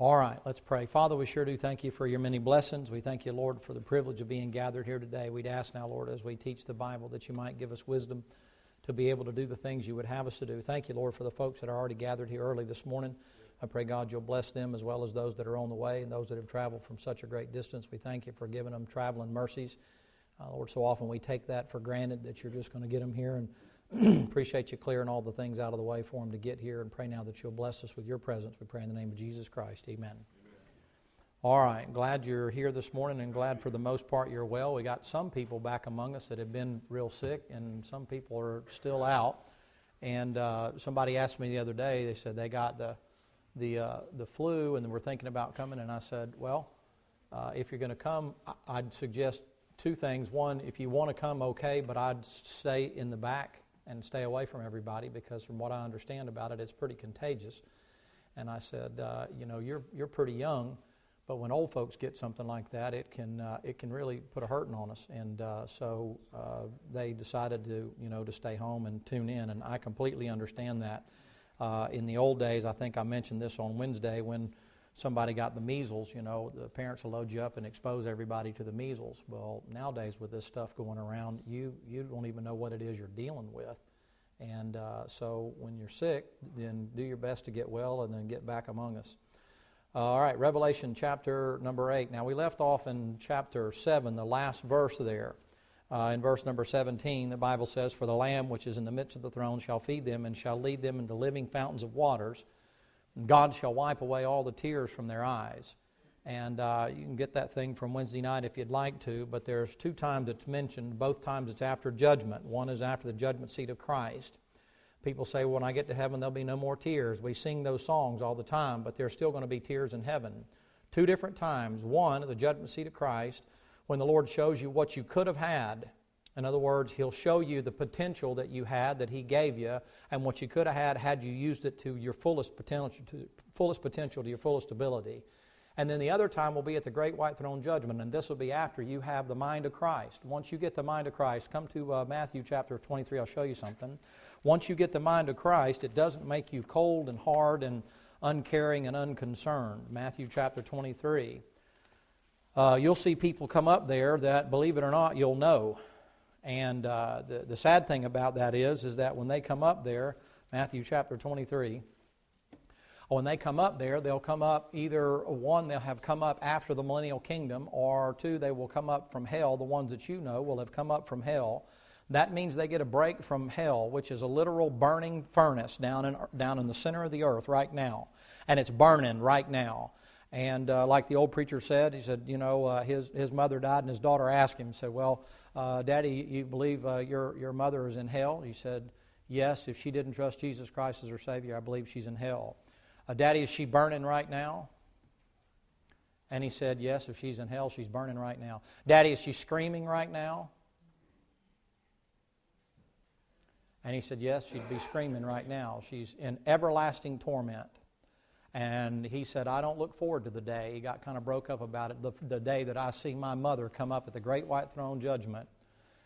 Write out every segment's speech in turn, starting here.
All right, let's pray. Father, we sure do thank you for your many blessings. We thank you, Lord, for the privilege of being gathered here today. We'd ask now, Lord, as we teach the Bible, that you might give us wisdom to be able to do the things you would have us to do. Thank you, Lord, for the folks that are already gathered here early this morning. I pray, God, you'll bless them as well as those that are on the way and those that have traveled from such a great distance. We thank you for giving them traveling mercies. Uh, Lord, so often we take that for granted that you're just going to get them here and Appreciate you clearing all the things out of the way for them to get here and pray now that you'll bless us with your presence. We pray in the name of Jesus Christ. Amen. Amen. All right. Glad you're here this morning and glad for the most part you're well. We got some people back among us that have been real sick and some people are still out. And uh, somebody asked me the other day, they said they got the, the, uh, the flu and we're thinking about coming. And I said, well, uh, if you're going to come, I'd suggest two things. One, if you want to come, okay, but I'd stay in the back and stay away from everybody because, from what I understand about it, it's pretty contagious. And I said, uh, you know, you're you're pretty young, but when old folks get something like that, it can uh, it can really put a hurting on us. And uh, so uh, they decided to you know to stay home and tune in, and I completely understand that. Uh, in the old days, I think I mentioned this on Wednesday when somebody got the measles, you know, the parents will load you up and expose everybody to the measles. Well, nowadays with this stuff going around, you you don't even know what it is you're dealing with. And uh, so when you're sick, then do your best to get well and then get back among us. Uh, all right, Revelation chapter number 8. Now we left off in chapter 7, the last verse there. Uh, in verse number 17, the Bible says, For the Lamb which is in the midst of the throne shall feed them and shall lead them into living fountains of waters God shall wipe away all the tears from their eyes. And uh, you can get that thing from Wednesday night if you'd like to, but there's two times it's mentioned. Both times it's after judgment. One is after the judgment seat of Christ. People say, when I get to heaven, there'll be no more tears. We sing those songs all the time, but there's still going to be tears in heaven. Two different times. One, at the judgment seat of Christ, when the Lord shows you what you could have had in other words, He'll show you the potential that you had, that He gave you, and what you could have had had you used it to your fullest potential, to, fullest potential, to your fullest ability. And then the other time will be at the great white throne judgment, and this will be after you have the mind of Christ. Once you get the mind of Christ, come to uh, Matthew chapter 23, I'll show you something. Once you get the mind of Christ, it doesn't make you cold and hard and uncaring and unconcerned. Matthew chapter 23. Uh, you'll see people come up there that, believe it or not, you'll know. And uh, the, the sad thing about that is, is that when they come up there, Matthew chapter 23, when they come up there, they'll come up either one, they'll have come up after the millennial kingdom, or two, they will come up from hell. The ones that you know will have come up from hell. That means they get a break from hell, which is a literal burning furnace down in, down in the center of the earth right now. And it's burning right now. And uh, like the old preacher said, he said, you know, uh, his, his mother died, and his daughter asked him, said, Well, uh, Daddy, you believe uh, your, your mother is in hell? He said, Yes, if she didn't trust Jesus Christ as her Savior, I believe she's in hell. Uh, Daddy, is she burning right now? And he said, Yes, if she's in hell, she's burning right now. Daddy, is she screaming right now? And he said, Yes, she'd be screaming right now. She's in everlasting torment. And he said, I don't look forward to the day. He got kind of broke up about it. The, the day that I see my mother come up at the great white throne judgment,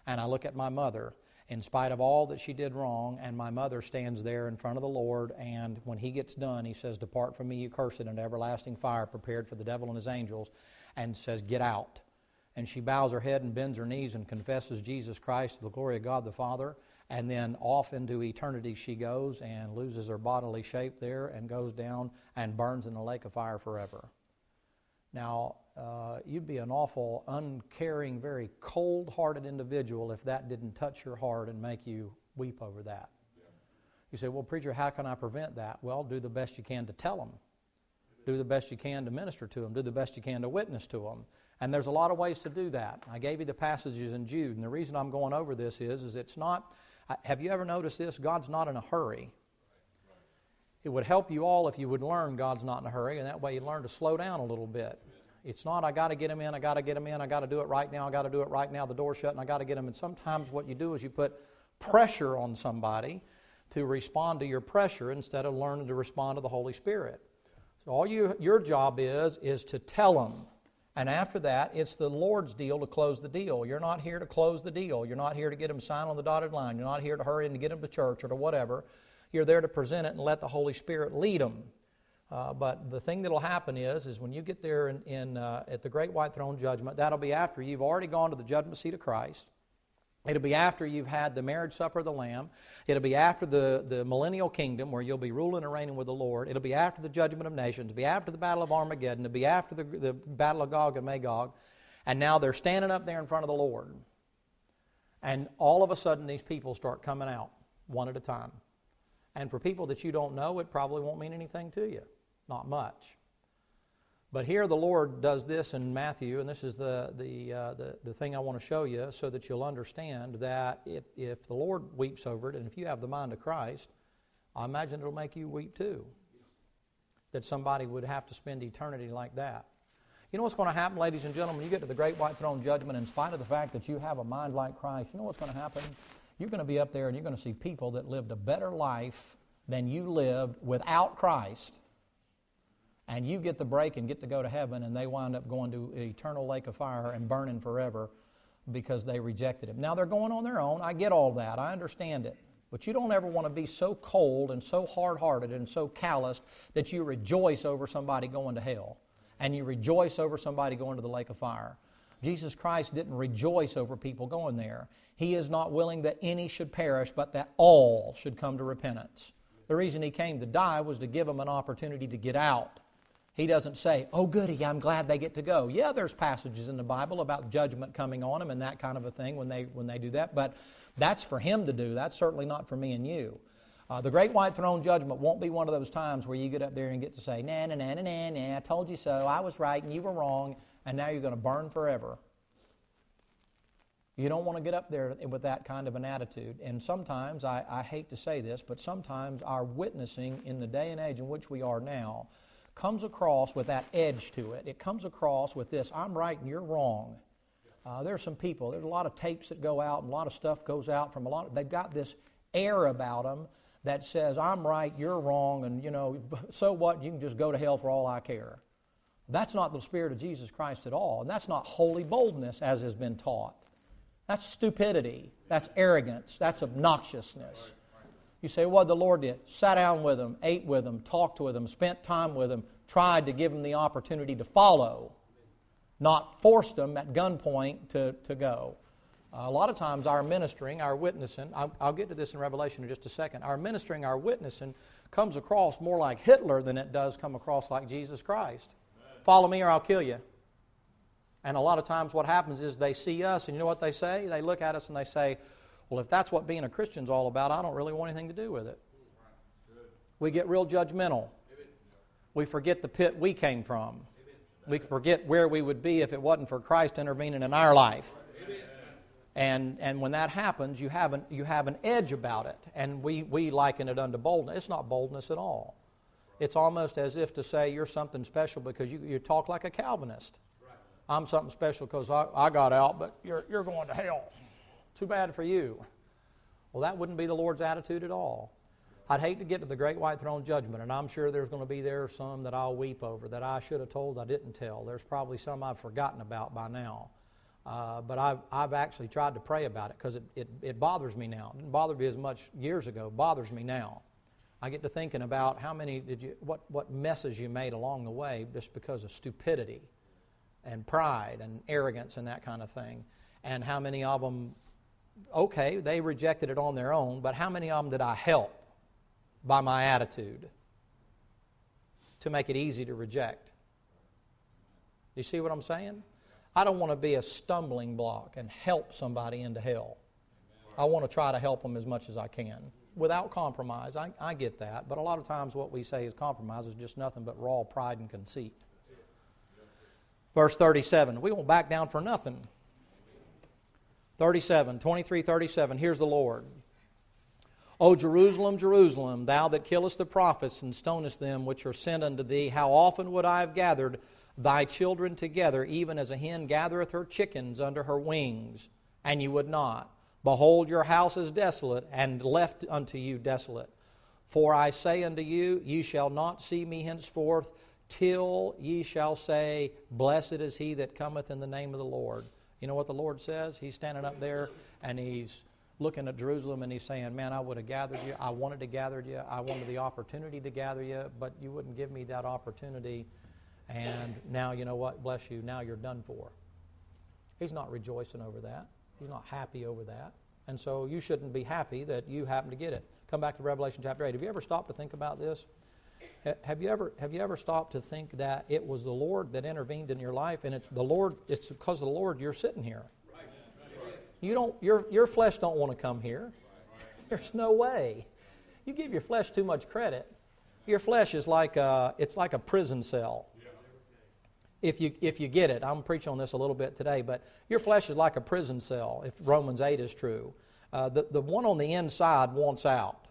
and I look at my mother, in spite of all that she did wrong, and my mother stands there in front of the Lord, and when he gets done, he says, Depart from me, you cursed, into everlasting fire prepared for the devil and his angels, and says, Get out. And she bows her head and bends her knees and confesses Jesus Christ to the glory of God the Father and then off into eternity she goes and loses her bodily shape there and goes down and burns in the lake of fire forever. Now, uh, you'd be an awful, uncaring, very cold hearted individual if that didn't touch your heart and make you weep over that. You say, Well, preacher, how can I prevent that? Well, do the best you can to tell them. Do the best you can to minister to them. Do the best you can to witness to them. And there's a lot of ways to do that. I gave you the passages in Jude, and the reason I'm going over this is, is it's not have you ever noticed this? God's not in a hurry. It would help you all if you would learn God's not in a hurry, and that way you learn to slow down a little bit. It's not, I got to get him in, I got to get him in, I got to do it right now, I got to do it right now, the door's shut, and I got to get him. And sometimes what you do is you put pressure on somebody to respond to your pressure instead of learning to respond to the Holy Spirit. So all you, your job is, is to tell them and after that, it's the Lord's deal to close the deal. You're not here to close the deal. You're not here to get them signed on the dotted line. You're not here to hurry and to get them to church or to whatever. You're there to present it and let the Holy Spirit lead them. Uh, but the thing that'll happen is, is when you get there in, in uh, at the great white throne judgment, that'll be after you've already gone to the judgment seat of Christ. It'll be after you've had the marriage supper of the Lamb. It'll be after the, the millennial kingdom where you'll be ruling and reigning with the Lord. It'll be after the judgment of nations. It'll be after the battle of Armageddon. It'll be after the, the battle of Gog and Magog. And now they're standing up there in front of the Lord. And all of a sudden, these people start coming out one at a time. And for people that you don't know, it probably won't mean anything to you. Not much. But here the Lord does this in Matthew, and this is the, the, uh, the, the, thing I want to show you so that you'll understand that it, if the Lord weeps over it, and if you have the mind of Christ, I imagine it'll make you weep too. That somebody would have to spend eternity like that. You know what's going to happen, ladies and gentlemen? You get to the great white throne judgment, in spite of the fact that you have a mind like Christ, you know what's going to happen? You're going to be up there and you're going to see people that lived a better life than you lived without Christ and you get the break and get to go to heaven, and they wind up going to eternal lake of fire and burning forever because they rejected him. Now they're going on their own. I get all that. I understand it. But you don't ever want to be so cold and so hard hearted and so calloused that you rejoice over somebody going to hell and you rejoice over somebody going to the lake of fire. Jesus Christ didn't rejoice over people going there. He is not willing that any should perish, but that all should come to repentance. The reason he came to die was to give them an opportunity to get out. He doesn't say, oh, goody, I'm glad they get to go. Yeah, there's passages in the Bible about judgment coming on them and that kind of a thing when they, when they do that, but that's for him to do. That's certainly not for me and you. Uh, the great white throne judgment won't be one of those times where you get up there and get to say, nah, nah, nah, nah, nah, nah, I told you so, I was right and you were wrong, and now you're going to burn forever. You don't want to get up there with that kind of an attitude. And sometimes, I, I hate to say this, but sometimes our witnessing in the day and age in which we are now comes across with that edge to it. It comes across with this I'm right and you're wrong. Uh, there's some people, there's a lot of tapes that go out and a lot of stuff goes out from a lot of, they've got this air about them that says, I'm right, you're wrong, and you know, so what? You can just go to hell for all I care. That's not the Spirit of Jesus Christ at all, and that's not holy boldness as has been taught. That's stupidity, that's arrogance, that's obnoxiousness. You say, what the Lord did? Sat down with them, ate with them, talked with them, spent time with them, tried to give them the opportunity to follow, not forced them at gunpoint to, to go. A lot of times, our ministering, our witnessing, I'll, I'll, get to this in Revelation in just a second, our ministering, our witnessing comes across more like Hitler than it does come across like Jesus Christ. Amen. Follow me or I'll kill you. And a lot of times, what happens is they see us, and you know what they say? They look at us and they say, well, if that's what being a Christian's all about, I don't really want anything to do with it. We get real judgmental. We forget the pit we came from. We forget where we would be if it wasn't for Christ intervening in our life. And, and when that happens, you have, an, you have an edge about it. And we, we liken it unto boldness. It's not boldness at all. It's almost as if to say you're something special because you, you talk like a Calvinist. I'm something special because I, I got out, but you're, you're going to hell. Too bad for you. Well, that wouldn't be the Lord's attitude at all. I'd hate to get to the great white throne judgment, and I'm sure there's going to be there some that I'll weep over that I should have told I didn't tell. There's probably some I've forgotten about by now. Uh, but I've, I've actually tried to pray about it because it, it, it bothers me now. It didn't bother me as much years ago. It bothers me now. I get to thinking about how many did you, what, what messes you made along the way just because of stupidity and pride and arrogance and that kind of thing. And how many of them okay, they rejected it on their own, but how many of them did I help by my attitude to make it easy to reject? You see what I'm saying? I don't want to be a stumbling block and help somebody into hell. I want to try to help them as much as I can without compromise. I, I get that, but a lot of times what we say is compromise is just nothing but raw pride and conceit. Verse 37 We won't back down for nothing. 37, 23, 37. Here's the Lord. O Jerusalem, Jerusalem, thou that killest the prophets and stonest them which are sent unto thee, how often would I have gathered thy children together, even as a hen gathereth her chickens under her wings, and you would not. Behold, your house is desolate, and left unto you desolate. For I say unto you, ye shall not see me henceforth, till ye shall say, Blessed is he that cometh in the name of the Lord. You know what the Lord says? He's standing up there and he's looking at Jerusalem and he's saying, Man, I would have gathered you. I wanted to gather you. I wanted the opportunity to gather you, but you wouldn't give me that opportunity. And now, you know what? Bless you. Now you're done for. He's not rejoicing over that. He's not happy over that. And so you shouldn't be happy that you happen to get it. Come back to Revelation chapter 8. Have you ever stopped to think about this? Have you ever have you ever stopped to think that it was the Lord that intervened in your life and it's the Lord it's because of the Lord you're sitting here. You don't your your flesh don't want to come here. There's no way. You give your flesh too much credit. Your flesh is like a, it's like a prison cell. If you if you get it, I'm preaching on this a little bit today, but your flesh is like a prison cell. If Romans eight is true, uh, the the one on the inside wants out.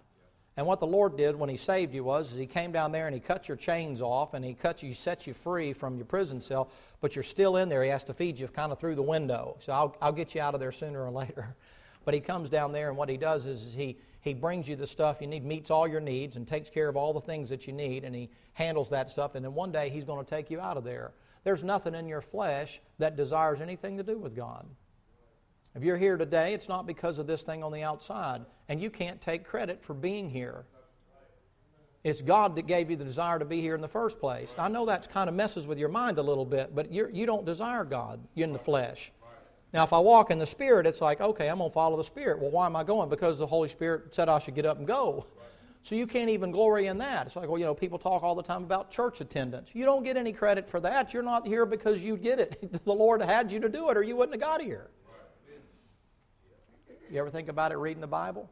And what the Lord did when He saved you was, He came down there and He cut your chains off and He cut you, set you free from your prison cell, but you're still in there. He has to feed you kind of through the window. So I'll, I'll get you out of there sooner or later. But He comes down there and what He does is He, he brings you the stuff you need, meets all your needs, and takes care of all the things that you need, and He handles that stuff. And then one day He's going to take you out of there. There's nothing in your flesh that desires anything to do with God. If you're here today, it's not because of this thing on the outside, and you can't take credit for being here. It's God that gave you the desire to be here in the first place. I know that kind of messes with your mind a little bit, but you're, you do not desire God. You're in the flesh. Now, if I walk in the Spirit, it's like, okay, I'm going to follow the Spirit. Well, why am I going? Because the Holy Spirit said I should get up and go. So you can't even glory in that. It's like, well, you know, people talk all the time about church attendance. You don't get any credit for that. You're not here because you get it. the Lord had you to do it, or you wouldn't have got here. You ever think about it reading the Bible?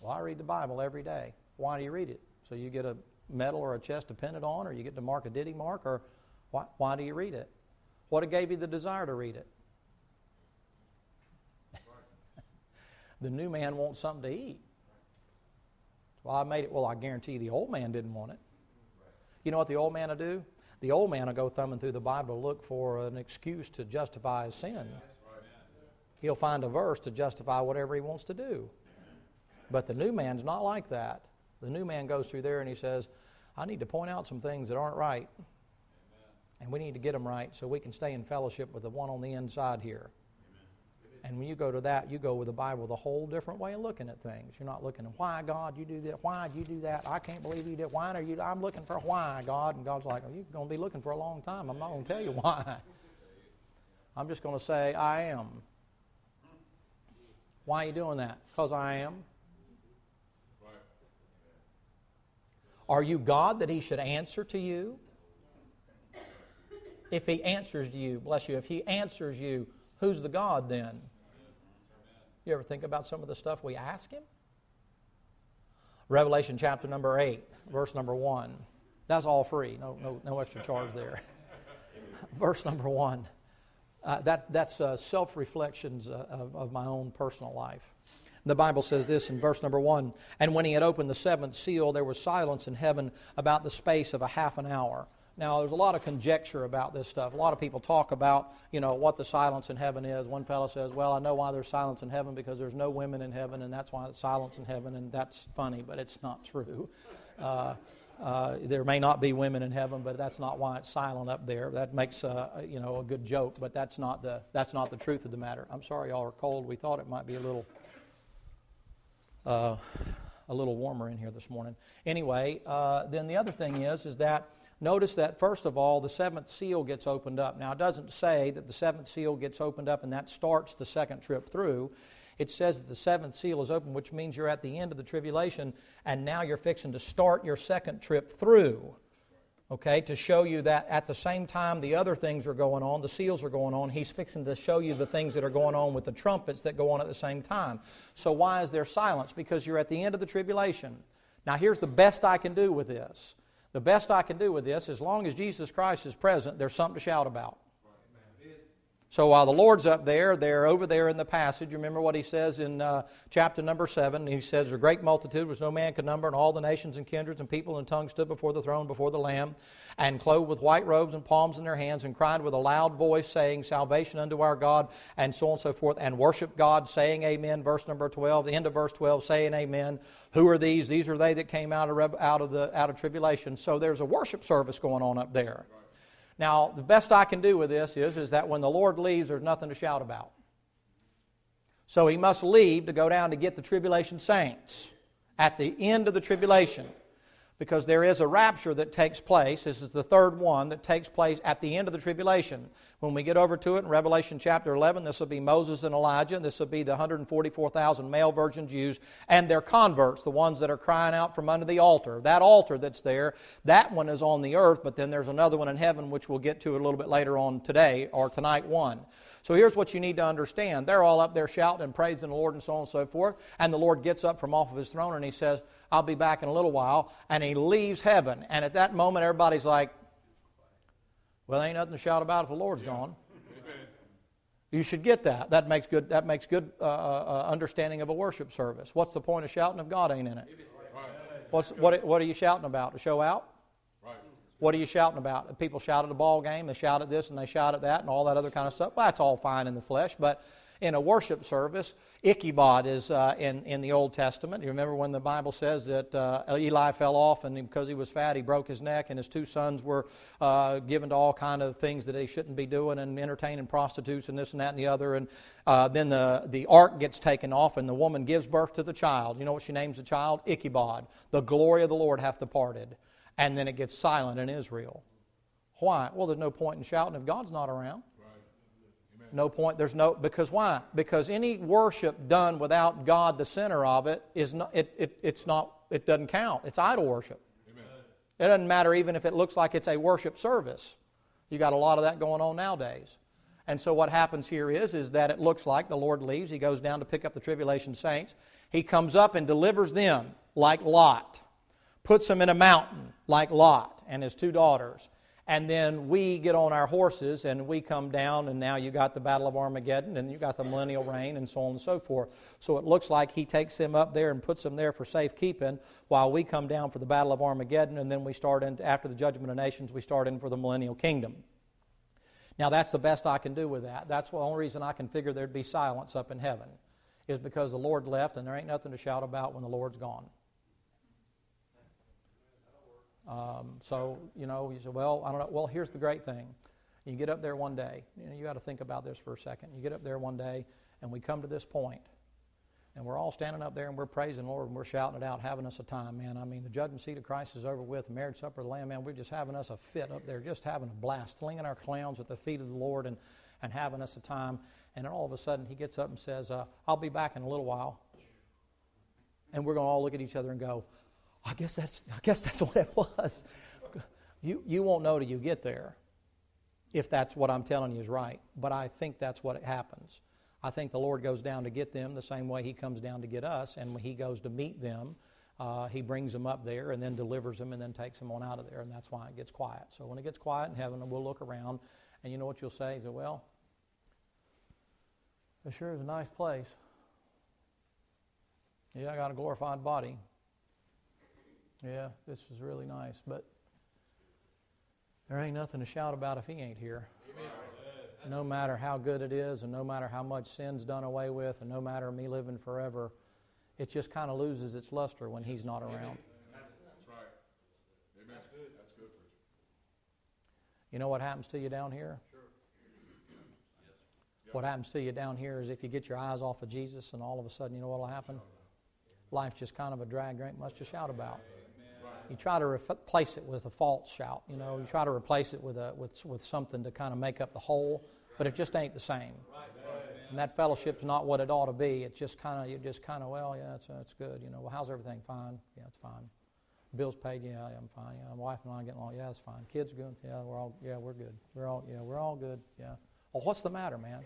Well, I read the Bible every day. Why do you read it? So you get a medal or a chest to pin it on, or you get to mark a ditty mark, or why, why do you read it? What gave you the desire to read it? the new man wants something to eat. Well, I made it. Well, I guarantee the old man didn't want it. You know what the old man will do? The old man will go thumbing through the Bible to look for an excuse to justify his sin he'll find a verse to justify whatever he wants to do. But the new man's not like that. The new man goes through there and he says, I need to point out some things that aren't right. Amen. And we need to get them right so we can stay in fellowship with the one on the inside here. Amen. And when you go to that, you go with the Bible with a whole different way of looking at things. You're not looking at why God you do that, why do you do that? I can't believe you did. Why are you? I'm looking for why God, and God's like, well, you're going to be looking for a long time. I'm not going to tell you why. I'm just going to say I am. Why are you doing that? Because I am. Are you God that He should answer to you? If He answers to you, bless you, if He answers you, who's the God then? You ever think about some of the stuff we ask Him? Revelation chapter number 8, verse number 1. That's all free, no, no, no extra charge there. verse number 1. Uh, that, that's uh, self reflections uh, of, of my own personal life. The Bible says this in verse number one And when he had opened the seventh seal, there was silence in heaven about the space of a half an hour. Now, there's a lot of conjecture about this stuff. A lot of people talk about, you know, what the silence in heaven is. One fellow says, well, I know why there's silence in heaven because there's no women in heaven, and that's why it's silence in heaven, and that's funny, but it's not true. Uh, uh, there may not be women in heaven, but that's not why it's silent up there. That makes uh, you know a good joke, but that's not the that's not the truth of the matter. I'm sorry, y'all are cold. We thought it might be a little uh, a little warmer in here this morning. Anyway, uh, then the other thing is is that notice that first of all the seventh seal gets opened up. Now it doesn't say that the seventh seal gets opened up and that starts the second trip through it says that the seventh seal is open, which means you're at the end of the tribulation, and now you're fixing to start your second trip through. Okay, to show you that at the same time the other things are going on, the seals are going on, he's fixing to show you the things that are going on with the trumpets that go on at the same time. So, why is there silence? Because you're at the end of the tribulation. Now, here's the best I can do with this. The best I can do with this, as long as Jesus Christ is present, there's something to shout about. So while the Lord's up there, they're over there in the passage. Remember what he says in uh, chapter number 7. He says, A great multitude which no man could number, and all the nations and kindreds and people and tongues stood before the throne, before the Lamb, and clothed with white robes and palms in their hands, and cried with a loud voice, saying, Salvation unto our God, and so on and so forth, and worship God, saying Amen. Verse number 12, the end of verse 12, saying Amen. Who are these? These are they that came out of, out of, the, out of tribulation. So there's a worship service going on up there. Now, the best I can do with this is, is that when the Lord leaves, there's nothing to shout about. So he must leave to go down to get the tribulation saints at the end of the tribulation because there is a rapture that takes place. This is the third one that takes place at the end of the tribulation. When we get over to it in Revelation chapter 11, this will be Moses and Elijah, and this will be the 144,000 male virgin Jews and their converts, the ones that are crying out from under the altar. That altar that's there, that one is on the earth, but then there's another one in heaven, which we'll get to a little bit later on today, or tonight one. So here's what you need to understand. They're all up there shouting and praising the Lord and so on and so forth. And the Lord gets up from off of his throne and he says, I'll be back in a little while. And he leaves heaven. And at that moment, everybody's like, well, ain't nothing to shout about if the Lord's gone. You should get that. That makes good, that makes good uh, uh, uh, understanding of a worship service. What's the point of shouting if God ain't in it? What's, what, what are you shouting about? To show out? What are you shouting about? People shout at a ball game, they shout at this and they shout at that and all that other kind of stuff. Well, that's all fine in the flesh, but in a worship service, Ichabod is uh, in, in the Old Testament. You remember when the Bible says that uh, Eli fell off and because he was fat, he broke his neck, and his two sons were uh, given to all kind of things that they shouldn't be doing and entertaining prostitutes and this and that and the other. And uh, then the, the ark gets taken off, and the woman gives birth to the child. You know what she names the child? Ichabod. The glory of the Lord hath departed and then it gets silent in Israel. Why? Well, there's no point in shouting if God's not around. Right. No point. There's no because why? Because any worship done without God, the center of it, is not. It, it, it's not. It doesn't count. It's idol worship. Amen. It doesn't matter even if it looks like it's a worship service. You got a lot of that going on nowadays. And so what happens here is, is that it looks like the Lord leaves. He goes down to pick up the tribulation saints. He comes up and delivers them like Lot puts them in a mountain like Lot and his two daughters. And then we get on our horses and we come down, and now you got the Battle of Armageddon and you got the millennial reign and so on and so forth. So it looks like he takes them up there and puts them there for safekeeping while we come down for the Battle of Armageddon, and then we start in, after the judgment of nations, we start in for the millennial kingdom. Now, that's the best I can do with that. That's the only reason I can figure there'd be silence up in heaven, is because the Lord left and there ain't nothing to shout about when the Lord's gone. Um, so, you know, you say, well, I don't know. Well, here's the great thing. You get up there one day. You know, you got to think about this for a second. You get up there one day, and we come to this point, and we're all standing up there and we're praising the Lord and we're shouting it out, having us a time, man. I mean, the judgment seat of Christ is over with. The marriage supper of the Lamb, man. We're just having us a fit up there, just having a blast, flinging our clowns at the feet of the Lord and, and having us a time. And then all of a sudden, he gets up and says, uh, I'll be back in a little while. And we're going to all look at each other and go, I guess that's, I guess that's what it was. You, you won't know till you get there if that's what I'm telling you is right. But I think that's what it happens. I think the Lord goes down to get them the same way He comes down to get us. And when He goes to meet them, uh, He brings them up there and then delivers them and then takes them on out of there. And that's why it gets quiet. So when it gets quiet in heaven, we'll look around and you know what you'll say? You say, well, it sure is a nice place. Yeah, I got a glorified body. Yeah, this is really nice, but there ain't nothing to shout about if he ain't here. No matter how good it is, and no matter how much sin's done away with, and no matter me living forever, it just kind of loses its luster when he's not around. That's right. Amen. That's good. That's good. You know what happens to you down here? What happens to you down here is if you get your eyes off of Jesus, and all of a sudden, you know what will happen? Life's just kind of a drag. There ain't much to shout about. You try to replace it with a false shout. You know, you try to replace it with a with with something to kind of make up the whole, but it just ain't the same. And that fellowship's not what it ought to be. It's just kind of you just kind of well, yeah, it's, that's good. You know, well, how's everything? Fine. Yeah, it's fine. Bills paid. Yeah, I'm fine. Yeah, my wife and I getting along. Yeah, it's fine. Kids are good. Yeah, we're all yeah, we're good. We're all yeah, we're all good. Yeah. Well, what's the matter, man?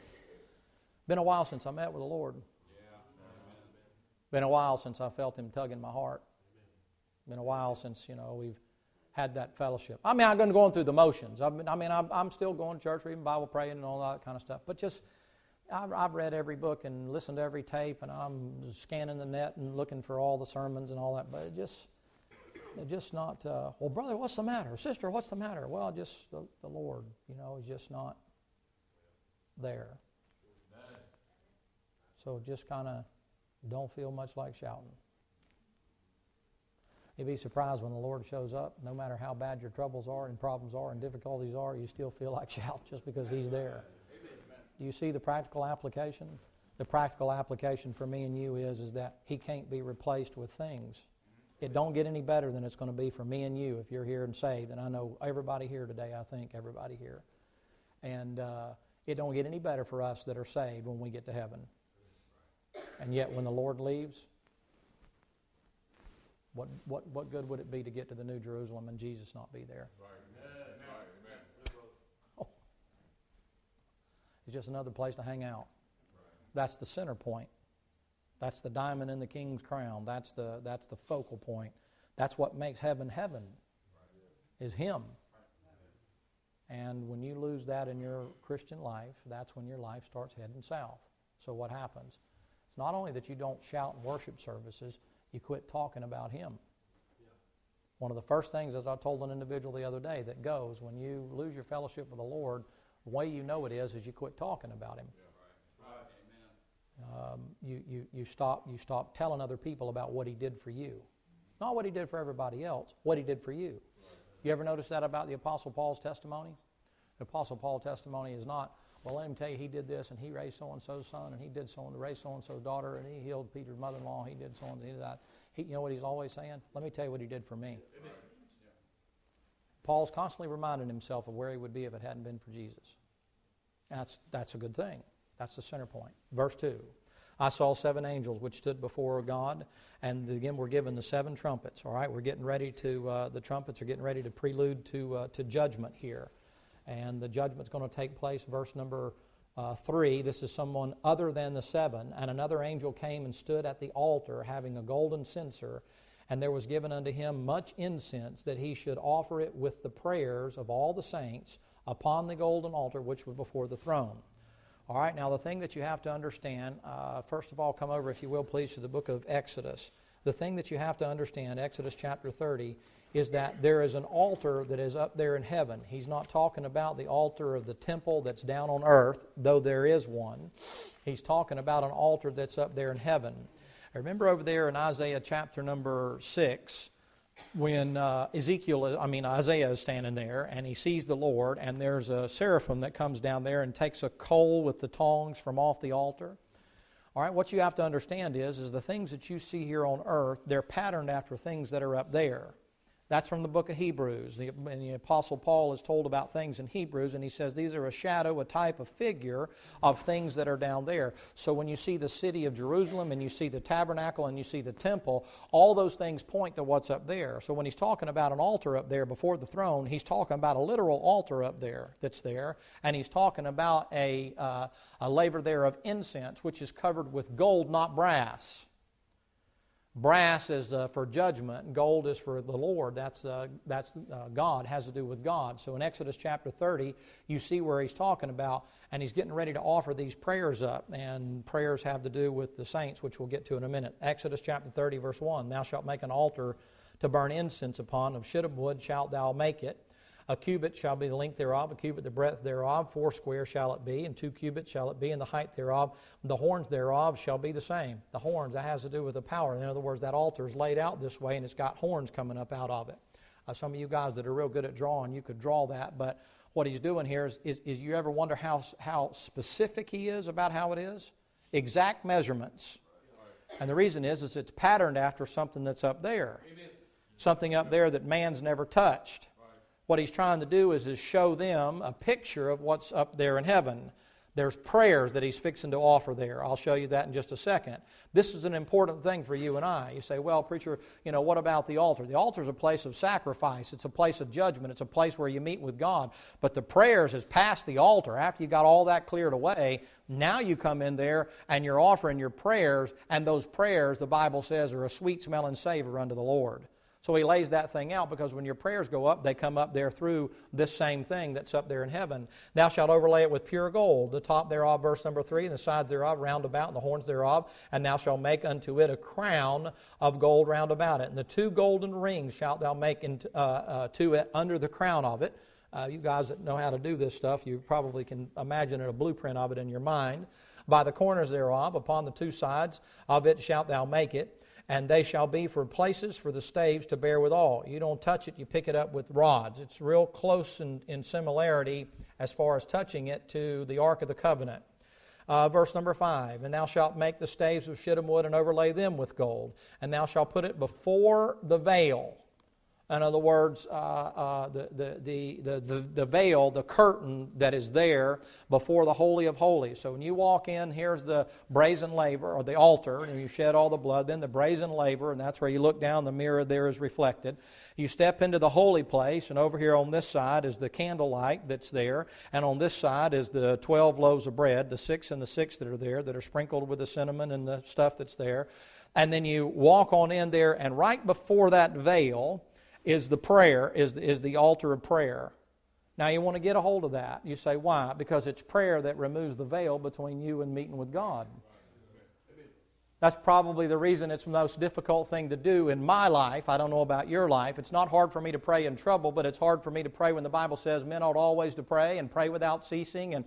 Been a while since I met with the Lord. Yeah, been a while since I felt Him tugging my heart been a while since you know we've had that fellowship. I mean, I'm going through the motions. I mean, I mean, I'm, I'm still going to church, reading Bible, praying, and all that kind of stuff. But just I've, I've read every book and listened to every tape, and I'm scanning the net and looking for all the sermons and all that. But it just it's just not. Uh, well, brother, what's the matter? Sister, what's the matter? Well, just the, the Lord. You know, is just not there. So just kind of don't feel much like shouting. You'd be surprised when the Lord shows up. No matter how bad your troubles are and problems are and difficulties are, you still feel like shout just because He's there. Do you see the practical application? The practical application for me and you is, is that he can't be replaced with things. It don't get any better than it's going to be for me and you if you're here and saved. And I know everybody here today, I think everybody here. And uh, it don't get any better for us that are saved when we get to heaven. And yet when the Lord leaves, what, what, what good would it be to get to the New Jerusalem and Jesus not be there? Right. That's right. Amen. Oh. It's just another place to hang out. That's the center point. That's the diamond in the king's crown. That's the, that's the focal point. That's what makes heaven heaven, is Him. And when you lose that in your Christian life, that's when your life starts heading south. So what happens? It's not only that you don't shout in worship services, you quit talking about Him. One of the first things, as I told an individual the other day, that goes when you lose your fellowship with the Lord, the way you know it is is you quit talking about Him. Um, you, you, you, stop, you stop telling other people about what He did for you. Not what He did for everybody else, what He did for you. You ever notice that about the Apostle Paul's testimony? The Apostle Paul's testimony is not, well, let him tell you he did this and he raised so and so's son and he did so and raised so and so's daughter and he healed Peter's mother in law, he did so and he did that. He, you know what he's always saying? Let me tell you what he did for me. Paul's constantly reminding himself of where he would be if it hadn't been for Jesus. That's, that's a good thing. That's the center point. Verse 2. I saw seven angels which stood before God, and again we're given the seven trumpets. All right, we're getting ready to uh, the trumpets are getting ready to prelude to uh, to judgment here, and the judgment's going to take place. Verse number uh, three. This is someone other than the seven, and another angel came and stood at the altar, having a golden censer, and there was given unto him much incense that he should offer it with the prayers of all the saints upon the golden altar which was before the throne. All right, now the thing that you have to understand, uh, first of all, come over, if you will, please, to the book of Exodus. The thing that you have to understand, Exodus chapter 30, is that there is an altar that is up there in heaven. He's not talking about the altar of the temple that's down on earth, though there is one. He's talking about an altar that's up there in heaven. I remember over there in Isaiah chapter number 6, when uh, Ezekiel, I mean Isaiah is standing there and he sees the Lord, and there's a seraphim that comes down there and takes a coal with the tongs from off the altar. All right, what you have to understand is, is the things that you see here on earth, they're patterned after things that are up there. That's from the book of Hebrews. The, the, Apostle Paul is told about things in Hebrews, and he says these are a shadow, a type, a figure of things that are down there. So when you see the city of Jerusalem, and you see the tabernacle, and you see the temple, all those things point to what's up there. So when he's talking about an altar up there before the throne, he's talking about a literal altar up there that's there, and he's talking about a, uh, a laver there of incense, which is covered with gold, not brass. Brass is uh, for judgment, and gold is for the Lord. That's, uh, that's uh, God, has to do with God. So in Exodus chapter 30, you see where he's talking about, and he's getting ready to offer these prayers up. And prayers have to do with the saints, which we'll get to in a minute. Exodus chapter 30, verse 1 Thou shalt make an altar to burn incense upon, of shittim wood shalt thou make it. A cubit shall be the length thereof, a cubit the breadth thereof, four square shall it be, and two cubits shall it be in the height thereof. The horns thereof shall be the same. The horns, that has to do with the power. In other words, that altar is laid out this way, and it's got horns coming up out of it. Uh, some of you guys that are real good at drawing, you could draw that, but what he's doing here is, is, is you ever wonder how, how specific he is about how it is? Exact measurements. And the reason is, is it's patterned after something that's up there. Something up there that man's never touched. What he's trying to do is, is show them a picture of what's up there in heaven. There's prayers that he's fixing to offer there. I'll show you that in just a second. This is an important thing for you and I. You say, well, preacher, you know, what about the altar? The altar is a place of sacrifice, it's a place of judgment, it's a place where you meet with God. But the prayers is past the altar. After you got all that cleared away, now you come in there and you're offering your prayers, and those prayers, the Bible says, are a sweet smelling savor unto the Lord. So he lays that thing out because when your prayers go up, they come up there through this same thing that's up there in heaven. Thou shalt overlay it with pure gold, the top thereof, verse number three, and the sides thereof round about, and the horns thereof, and thou shalt make unto it a crown of gold round about it. And the two golden rings shalt thou make into, uh, uh, to it under the crown of it. Uh, you guys that know how to do this stuff, you probably can imagine a blueprint of it in your mind. By the corners thereof, upon the two sides of it shalt thou make it and they shall be for places for the staves to bear withal. You don't touch it, you pick it up with rods. It's real close in, in similarity as far as touching it to the Ark of the Covenant. Uh, verse number 5 And thou shalt make the staves of shittim wood and overlay them with gold, and thou shalt put it before the veil in other words, uh, uh, the, the, the, the, the veil, the curtain that is there before the Holy of Holies. So when you walk in, here's the brazen laver, or the altar, and you shed all the blood, then the brazen laver, and that's where you look down, the mirror there is reflected. You step into the holy place, and over here on this side is the candlelight that's there, and on this side is the 12 loaves of bread, the six and the six that are there, that are sprinkled with the cinnamon and the stuff that's there. And then you walk on in there, and right before that veil, is the prayer, is the, is the altar of prayer. Now, you want to get a hold of that. You say, why? Because it's prayer that removes the veil between you and meeting with God. That's probably the reason it's the most difficult thing to do in my life. I don't know about your life. It's not hard for me to pray in trouble, but it's hard for me to pray when the Bible says men ought always to pray and pray without ceasing. And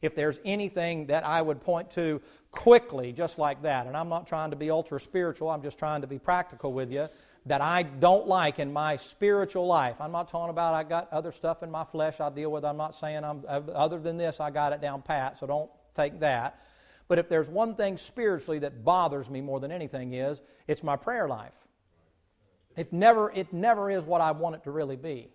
if there's anything that I would point to quickly, just like that, and I'm not trying to be ultra spiritual, I'm just trying to be practical with you that I don't like in my spiritual life. I'm not talking about I got other stuff in my flesh I deal with. I'm not saying I'm uh, other than this I got it down pat, so don't take that. But if there's one thing spiritually that bothers me more than anything is it's my prayer life. It never it never is what I want it to really be.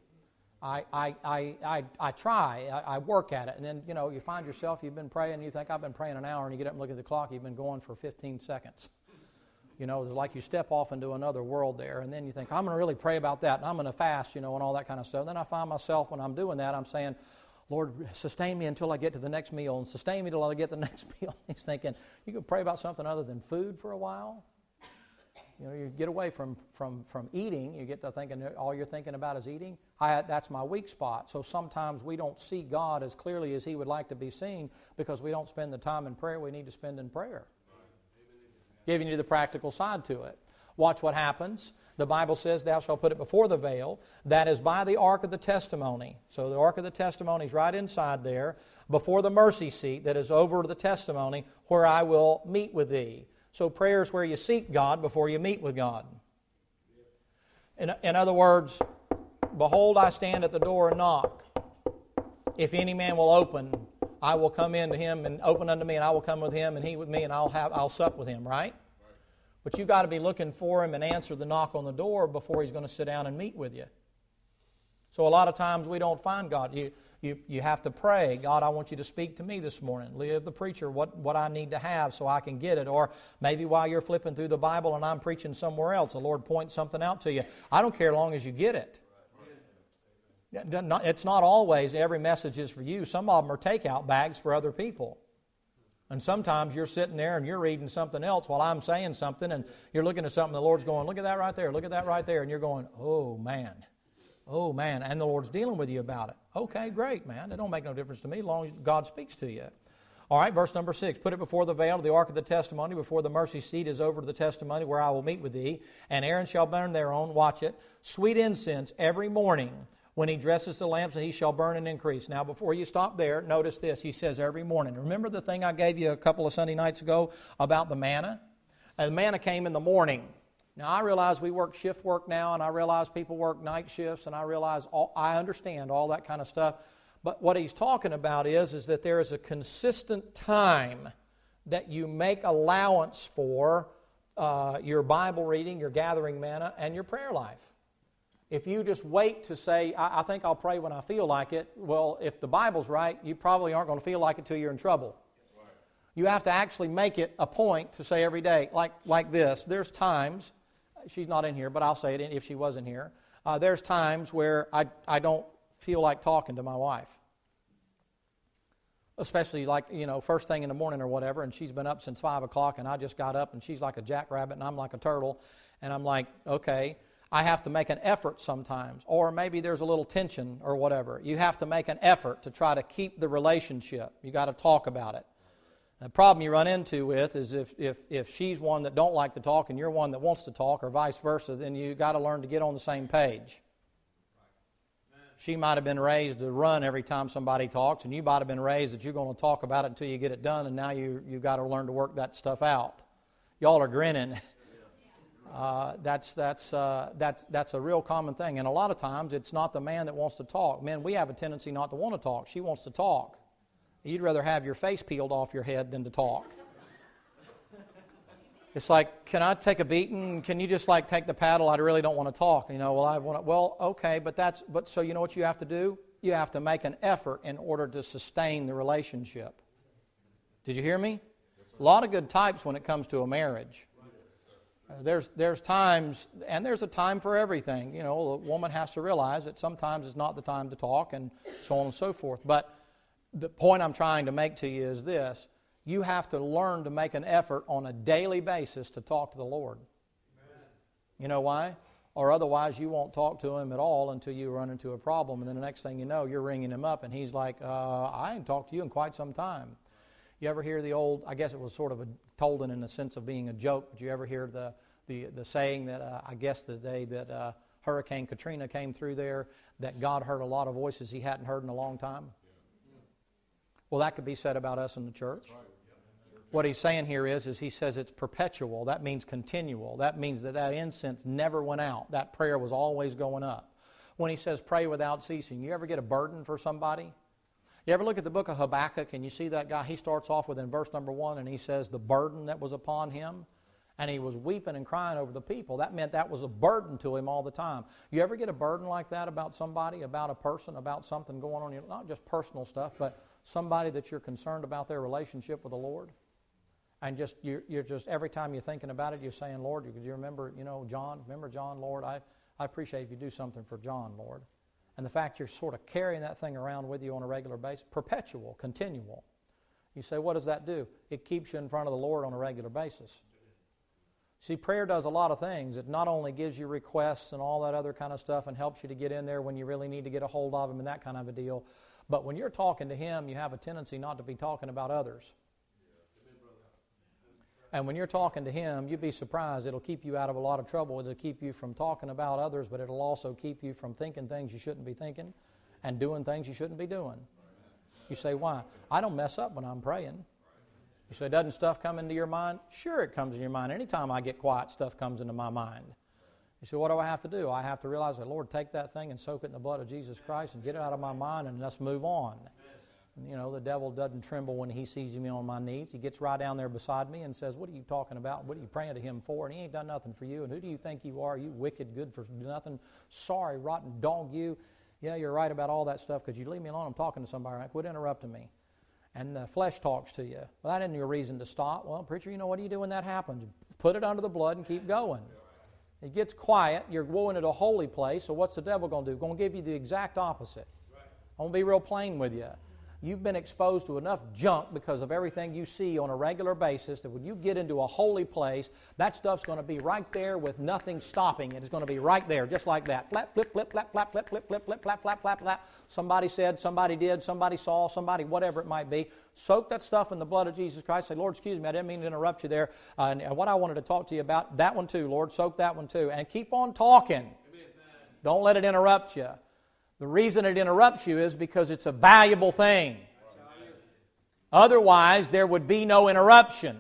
I, I, I, I, I try, I, I work at it, and then you know you find yourself you've been praying, you think I've been praying an hour, and you get up and look at the clock, you've been going for 15 seconds. You know, it's like you step off into another world there, and then you think, I'm going to really pray about that, and I'm going to fast, you know, and all that kind of stuff. And Then I find myself, when I'm doing that, I'm saying, Lord, sustain me until I get to the next meal, and sustain me until I get the next meal. He's thinking, you can pray about something other than food for a while. You know, you get away from, from, from eating, you get to thinking all you're thinking about is eating. I, that's my weak spot. So sometimes we don't see God as clearly as He would like to be seen because we don't spend the time in prayer we need to spend in prayer giving you the practical side to it. Watch what happens. The Bible says, Thou shalt put it before the veil. That is by the ark of the testimony. So the ark of the testimony is right inside there, before the mercy seat that is over the testimony, where I will meet with thee. So prayer is where you seek God before you meet with God. In, in other words, Behold, I stand at the door and knock. If any man will open, I will come in to him and open unto me, and I will come with him, and he with me, and I'll have I'll sup with him. Right? But you've got to be looking for him and answer the knock on the door before he's going to sit down and meet with you. So a lot of times we don't find God. You, you, you have to pray, God, I want you to speak to me this morning. Live the preacher what, what I need to have so I can get it. Or maybe while you're flipping through the Bible and I'm preaching somewhere else, the Lord points something out to you. I don't care as long as you get it. It's not always every message is for you. Some of them are takeout bags for other people. And sometimes you're sitting there and you're reading something else while I'm saying something, and you're looking at something, the Lord's going, Look at that right there, look at that right there. And you're going, Oh, man. Oh, man. And the Lord's dealing with you about it. Okay, great, man. It don't make no difference to me as long as God speaks to you. All right, verse number six. Put it before the veil of the ark of the testimony, before the mercy seat is over the testimony, where I will meet with thee. And Aaron shall burn thereon, watch it, sweet incense every morning when he dresses the lamps, and he shall burn and increase. Now, before you stop there, notice this. He says every morning. Remember the thing I gave you a couple of Sunday nights ago about the manna? And the manna came in the morning. Now, I realize we work shift work now, and I realize people work night shifts, and I realize all, I understand all that kind of stuff. But what he's talking about is, is that there is a consistent time that you make allowance for uh, your Bible reading, your gathering manna, and your prayer life. If you just wait to say, I, I think I'll pray when I feel like it, well, if the Bible's right, you probably aren't going to feel like it till you're in trouble. You have to actually make it a point to say every day, like, like this. There's times, she's not in here, but I'll say it if she wasn't here. Uh, there's times where I, I don't feel like talking to my wife. Especially like, you know, first thing in the morning or whatever, and she's been up since 5 o'clock, and I just got up, and she's like a jackrabbit, and I'm like a turtle. And I'm like, okay. I have to make an effort sometimes, or maybe there's a little tension or whatever. You have to make an effort to try to keep the relationship. You got to talk about it. The problem you run into with is if, if, if she's one that don't like to talk and you're one that wants to talk, or vice versa, then you got to learn to get on the same page. She might have been raised to run every time somebody talks, and you might have been raised that you're going to talk about it until you get it done, and now you you've got to learn to work that stuff out. Y'all are grinning. Uh, that's, that's, uh, that's, that's a real common thing. And a lot of times it's not the man that wants to talk. Men, we have a tendency not to want to talk. She wants to talk. You'd rather have your face peeled off your head than to talk. It's like, can I take a beating? Can you just like take the paddle? I really don't want to talk. You know, well, I want to, well, okay, but that's, but so you know what you have to do? You have to make an effort in order to sustain the relationship. Did you hear me? A lot of good types when it comes to a marriage. Uh, there's, there's times, and there's a time for everything. You know, a woman has to realize that sometimes it's not the time to talk and so on and so forth. But the point I'm trying to make to you is this you have to learn to make an effort on a daily basis to talk to the Lord. Amen. You know why? Or otherwise, you won't talk to him at all until you run into a problem. And then the next thing you know, you're ringing him up, and he's like, uh, I ain't talked to you in quite some time. You ever hear the old, I guess it was sort of a, told in the sense of being a joke, Did you ever hear the, the, the saying that uh, I guess the day that uh, Hurricane Katrina came through there, that God heard a lot of voices he hadn't heard in a long time? Well, that could be said about us in the church. What he's saying here is, is he says it's perpetual. That means continual. That means that that incense never went out. That prayer was always going up. When he says pray without ceasing, you ever get a burden for somebody? You ever look at the book of Habakkuk and you see that guy? He starts off with in verse number one and he says, The burden that was upon him. And he was weeping and crying over the people. That meant that was a burden to him all the time. You ever get a burden like that about somebody, about a person, about something going on? Not just personal stuff, but somebody that you're concerned about their relationship with the Lord? and just you're, you're, just every time you're thinking about it, you're saying, Lord, do you remember, you know, John? Remember John, Lord? I, I appreciate if you do something for John, Lord. And the fact you're sort of carrying that thing around with you on a regular basis, perpetual, continual. You say, what does that do? It keeps you in front of the Lord on a regular basis. See, prayer does a lot of things. It not only gives you requests and all that other kind of stuff and helps you to get in there when you really need to get a hold of Him and that kind of a deal, but when you're talking to Him, you have a tendency not to be talking about others. And when you're talking to him, you'd be surprised. It'll keep you out of a lot of trouble. It'll keep you from talking about others, but it'll also keep you from thinking things you shouldn't be thinking and doing things you shouldn't be doing. You say, why? I don't mess up when I'm praying. You say, doesn't stuff come into your mind? Sure, it comes in your mind. Anytime I get quiet, stuff comes into my mind. You say, what do I have to do? I have to realize that, Lord, take that thing and soak it in the blood of Jesus Christ and get it out of my mind and let's move on. You know, the devil doesn't tremble when he sees me on my knees. He gets right down there beside me and says, What are you talking about? What are you praying to him for? And he ain't done nothing for you. And who do you think you are? You wicked, good for nothing, sorry, rotten dog, you. Yeah, you're right about all that stuff because you leave me alone. I'm talking to somebody. Right? Quit interrupting me. And the flesh talks to you. Well, that isn't your reason to stop. Well, preacher, you know what do you do when that happens? Put it under the blood and keep going. It gets quiet. You're going to a holy place. So what's the devil going to do? Going to give you the exact opposite. I'm going to be real plain with you. You've been exposed to enough junk because of everything you see on a regular basis that when you get into a holy place, that stuff's going to be right there with nothing stopping it. It's going to be right there, just like that. Flap, flip, flip, flap, flap, flip, flip, flip, flip, flap, flap, flap, flap. Somebody said, somebody did, somebody saw, somebody, whatever it might be. Soak that stuff in the blood of Jesus Christ. Say, Lord, excuse me, I didn't mean to interrupt you there. Uh, and what I wanted to talk to you about, that one too, Lord, soak that one too. And keep on talking. Don't let it interrupt you. The reason it interrupts you is because it's a valuable thing. Otherwise, there would be no interruption.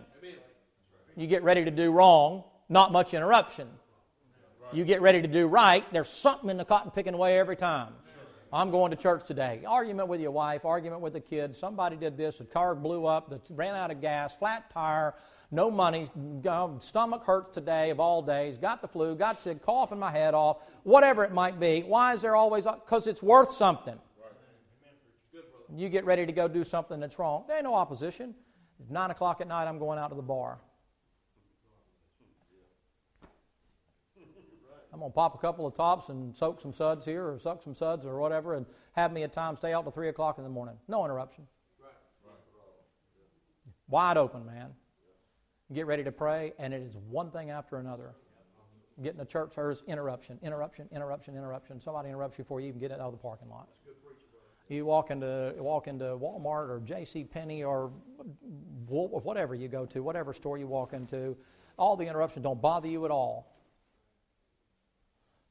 You get ready to do wrong, not much interruption. You get ready to do right, there's something in the cotton picking away every time. I'm going to church today. Argument with your wife, argument with the kids. Somebody did this, the car blew up, the, ran out of gas, flat tire, no money, stomach hurts today of all days, got the flu, got sick, coughing my head off, whatever it might be. Why is there always, because it's worth something. You get ready to go do something that's wrong. There ain't no opposition. Nine o'clock at night, I'm going out to the bar. I'm going to pop a couple of tops and soak some suds here or suck some suds or whatever and have me a time stay out till 3 o'clock in the morning. No interruption. Wide open, man get ready to pray, and it is one thing after another. Getting a church service, interruption, interruption, interruption, interruption. Somebody interrupts you before you even get out of the parking lot. You walk into walk into Walmart or J.C. Penney or whatever you go to, whatever store you walk into, all the interruptions don't bother you at all.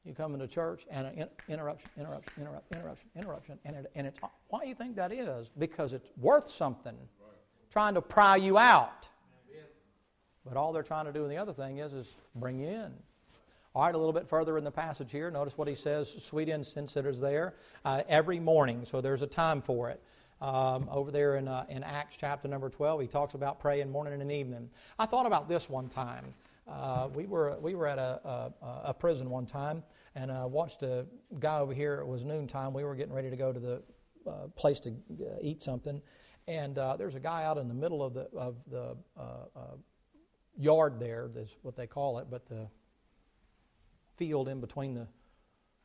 You come into church and an interruption, interruption, interruption, interruption, interruption, and, it, and it's why do you think that is? Because it's worth something, trying to pry you out. But all they're trying to do, and the other thing is, is bring you in. All right, a little bit further in the passage here, notice what he says sweet incense that is there uh, every morning, so there's a time for it. um, over there in, uh, in Acts chapter number 12. He talks about praying morning and evening. I thought about this one time. Uh, we, were, we were at a, a, a prison one time and uh, watched a guy over here. It was noontime. We were getting ready to go to the uh, place to uh, eat something. And uh, there's a guy out in the middle of the, of the yard there, that's what they call it, but the field in between the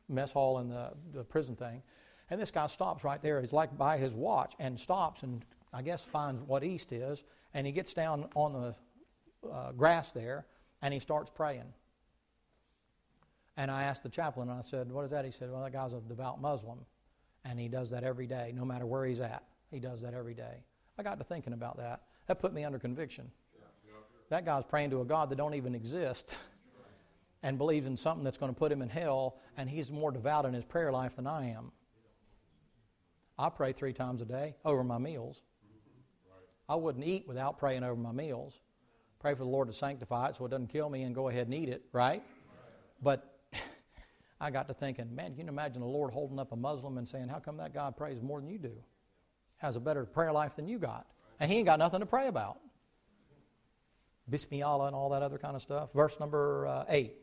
mess hall and the, the prison thing. And this guy stops right there. He's like by his watch and stops and I guess finds what east is. And he gets down on the uh, grass there and he starts praying. And I asked the chaplain, and I said, What is that? He said, Well, that guy's a devout Muslim. And he does that every day, no matter where he's at. He does that every day. I got to thinking about that. That put me under conviction. That guy's praying to a God that don't even exist and believes in something that's going to put him in hell, and he's more devout in his prayer life than I am. I pray three times a day over my meals. I wouldn't eat without praying over my meals. Pray for the Lord to sanctify it so it doesn't kill me and go ahead and eat it, right? But I got to thinking, man, can you imagine the Lord holding up a Muslim and saying, How come that guy prays more than you do? Has a better prayer life than you got. And he ain't got nothing to pray about. Bismillah and all that other kind of stuff. Verse number uh, 8.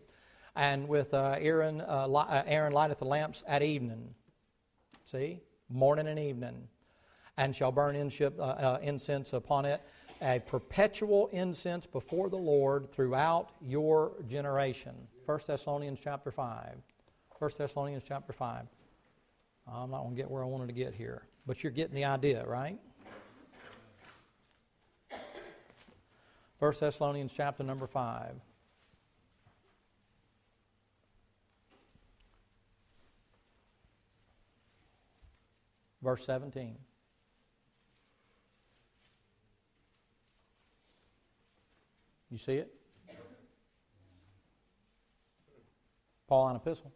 And with uh, Aaron, uh, uh, Aaron lighteth the lamps at evening. See? Morning and evening. And shall burn uh, uh, incense upon it, a perpetual incense before the Lord throughout your generation. 1 Thessalonians chapter 5. 1 Thessalonians chapter 5. I'm not going to get where I wanted to get here, but you're getting the idea, right? 1 Thessalonians chapter number 5. Verse 17. You see it? Pauline epistle.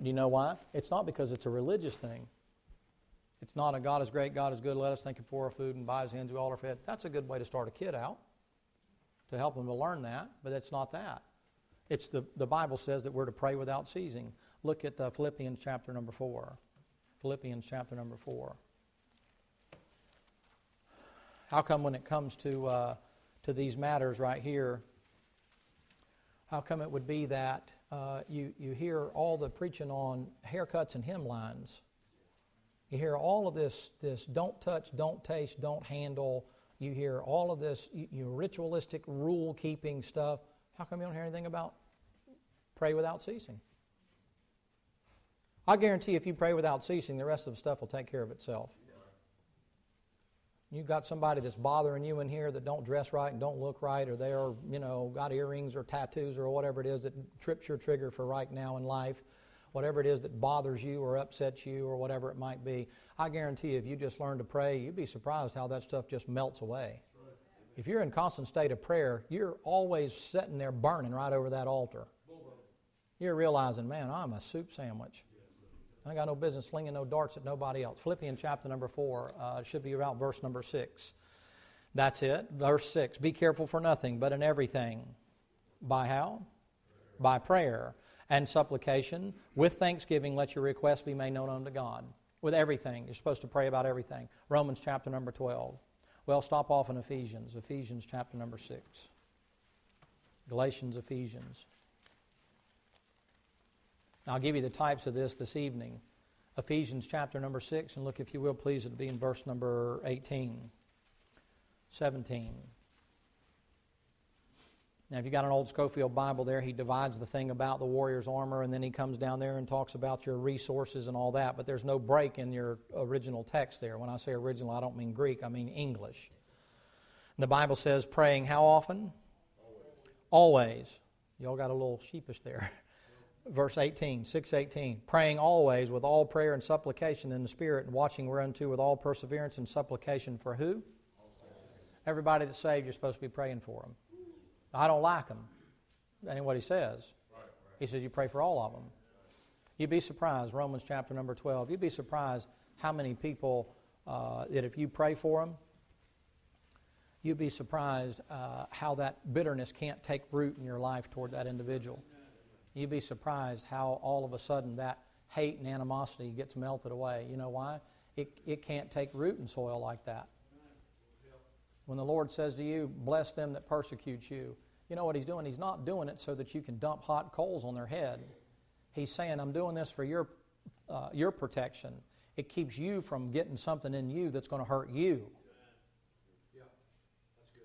Do you know why? It's not because it's a religious thing. It's not a God is great, God is good, let us think of for our food and by his hands, we all are fed. That's a good way to start a kid out, to help them to learn that, but it's not that. It's the, the Bible says that we're to pray without ceasing. Look at uh, Philippians chapter number 4. Philippians chapter number 4. How come when it comes to, uh, to these matters right here, how come it would be that uh, you, you hear all the preaching on haircuts and hymn lines? You hear all of this, this don't touch, don't taste, don't handle. You hear all of this you, you ritualistic rule keeping stuff. How come you don't hear anything about pray without ceasing? I guarantee if you pray without ceasing, the rest of the stuff will take care of itself. You've got somebody that's bothering you in here that don't dress right and don't look right, or they are, you know, got earrings or tattoos or whatever it is that trips your trigger for right now in life, whatever it is that bothers you or upsets you or whatever it might be. I guarantee you, if you just learn to pray, you'd be surprised how that stuff just melts away. If you're in constant state of prayer, you're always sitting there burning right over that altar. You're realizing, man, I'm a soup sandwich. I got no business slinging no darts at nobody else. Philippians chapter number 4 uh, should be about verse number 6. That's it. Verse 6 Be careful for nothing, but in everything. By how? By prayer and supplication. With thanksgiving, let your requests be made known unto God. With everything. You're supposed to pray about everything. Romans chapter number 12. Well, stop off in Ephesians. Ephesians chapter number 6. Galatians, Ephesians. Now, I'll give you the types of this this evening. Ephesians chapter number 6, and look, if you will, please, it'll be in verse number 18, 17. Now, if you got an old Scofield Bible there, he divides the thing about the warrior's armor, and then he comes down there and talks about your resources and all that. But there's no break in your original text there. When I say original, I don't mean Greek, I mean English. The Bible says praying how often? Always. Always. Y'all got a little sheepish there. verse 18, 618, praying always with all prayer and supplication in the Spirit, and watching whereunto with all perseverance and supplication for who? Everybody that's saved, you're supposed to be praying for them. I don't like them. That ain't what he says. He says you pray for all of them. You'd be surprised, Romans chapter number 12, you'd be surprised how many people uh, that if you pray for them, you'd be surprised uh, how that bitterness can't take root in your life toward that individual you'd be surprised how all of a sudden that hate and animosity gets melted away. You know why? it, it can't take root in soil like that. When the Lord says to you, Bless them that persecute you, you know what He's doing? He's not doing it so that you can dump hot coals on their head. He's saying, I'm doing this for your, uh, your protection. It keeps you from getting something in you that's going to hurt you.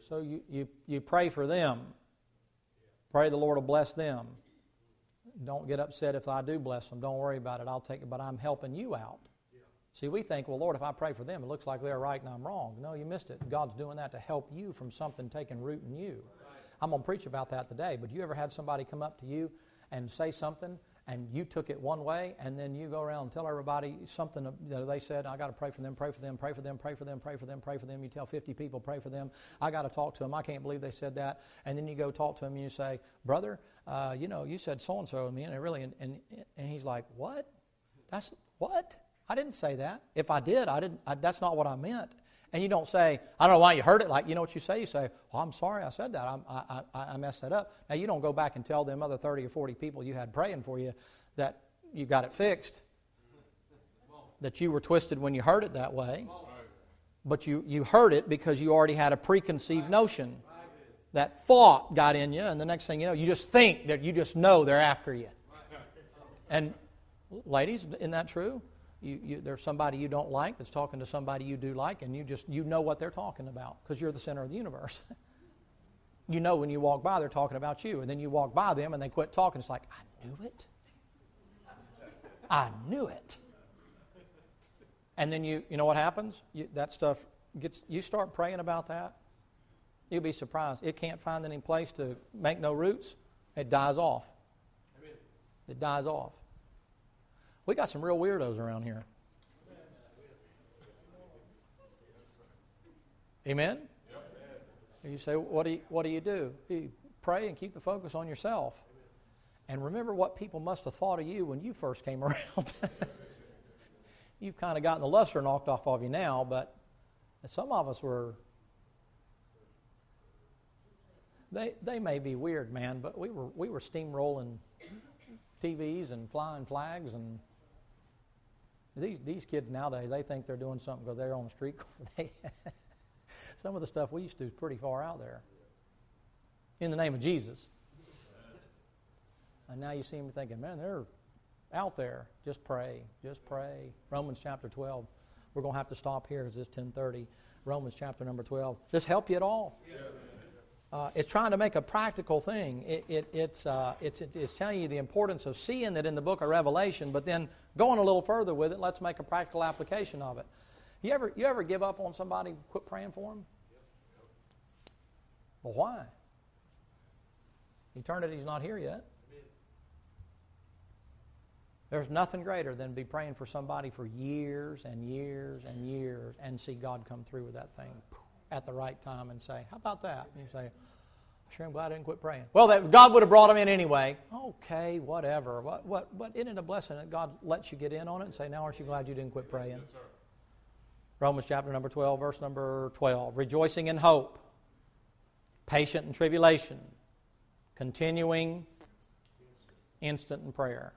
So you, you, you pray for them. Pray the Lord will bless them. Don't get upset if I do bless them. Don't worry about it. I'll take it, but I'm helping you out. See, we think, well, Lord, if I pray for them, it looks like they're right and I'm wrong. No, you missed it. God's doing that to help you from something taking root in you. I'm going to preach about that today, but you ever had somebody come up to you and say something and you took it one way and then you go around and tell everybody something know, they said, I got to pray for them, pray for them, pray for them, pray for them, pray for them, pray for them. You tell 50 people, pray for them. I got to talk to them. I can't believe they said that. And then you go talk to them and you say, brother, uh, you know, you said so and so to me, and really, and, and, and he's like, what? That's what? I didn't say that. If I did, I didn't. I, that's not what I meant. And you don't say, I don't know why you heard it. Like, you know what you say? You say, well, I'm sorry I said that. I, I, I messed that up. Now, you don't go back and tell them other 30 or 40 people you had praying for you that you got it fixed, that you were twisted when you heard it that way. But you, you heard it because you already had a preconceived notion. That thought got in you, and the next thing you know, you just think that you just know they're after you. And, ladies, isn't that true? You, you, there's somebody you don't like that's talking to somebody you do like, and you just you know what they're talking about because you're the center of the universe. you know when you walk by, they're talking about you, and then you walk by them and they quit talking. It's like I knew it. I knew it. And then you you know what happens? You, that stuff gets you start praying about that. You'll be surprised. It can't find any place to make no roots. It dies off. It dies off. We got some real weirdos around here. Amen? You say, what do you, what do you do? You pray and keep the focus on yourself. And remember what people must have thought of you when you first came around. You've kind of gotten the luster knocked off of you now, but some of us were. They, they may be weird, man, but we were, we were steamrolling TVs and flying flags and these, these kids nowadays, they think they're doing something because they're on the street corner. some of the stuff we used to do is pretty far out there. In the name of Jesus. And now you see them thinking, man, they're out there. Just pray. Just pray. Romans chapter 12. We're going to have to stop here because it's 1030. Romans chapter number 12. Does this help you at all? Yeah. Uh, it's trying to make a practical thing. It, it, it's, uh, it's, it's telling you the importance of seeing that in the book of Revelation, but then going a little further with it, let's make a practical application of it. You ever, you ever give up on somebody, quit praying for them? Well, why? Eternity's not here yet. There's nothing greater than be praying for somebody for years and years and years and see God come through with that thing at the right time and say, How about that? And you say, Sure, I'm glad I didn't quit praying. Well, that, God would have brought him in anyway. Okay, whatever. What, what, what, isn't it a blessing that God lets you get in on it and say, Now aren't you glad you didn't quit praying? Yes, Romans chapter number 12, verse number 12. Rejoicing in hope, patient in tribulation, continuing instant in prayer.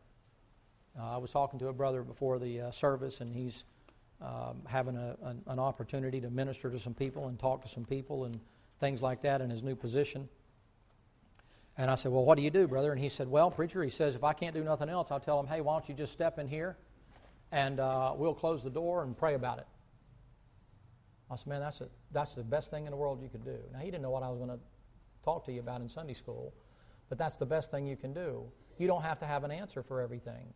Uh, I was talking to a brother before the uh, service, and he's um, having a, an, an, opportunity to minister to some people and talk to some people and things like that in his new position. And I said, Well, what do you do, brother? And he said, Well, preacher, he says, if I can't do nothing else, I'll tell him, Hey, why don't you just step in here and uh, we'll close the door and pray about it. I said, Man, that's, a, that's the best thing in the world you could do. Now, he didn't know what I was going to talk to you about in Sunday school, but that's the best thing you can do. You don't have to have an answer for everything.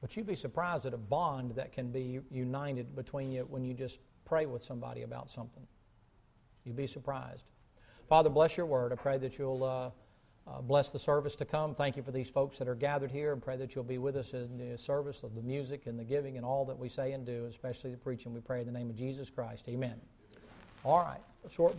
But you'd be surprised at a bond that can be united between you when you just pray with somebody about something. You'd be surprised. Father, bless your word. I pray that you'll uh, uh, bless the service to come. Thank you for these folks that are gathered here and pray that you'll be with us in the service of the music and the giving and all that we say and do, especially the preaching. We pray in the name of Jesus Christ. Amen. All right. A short break.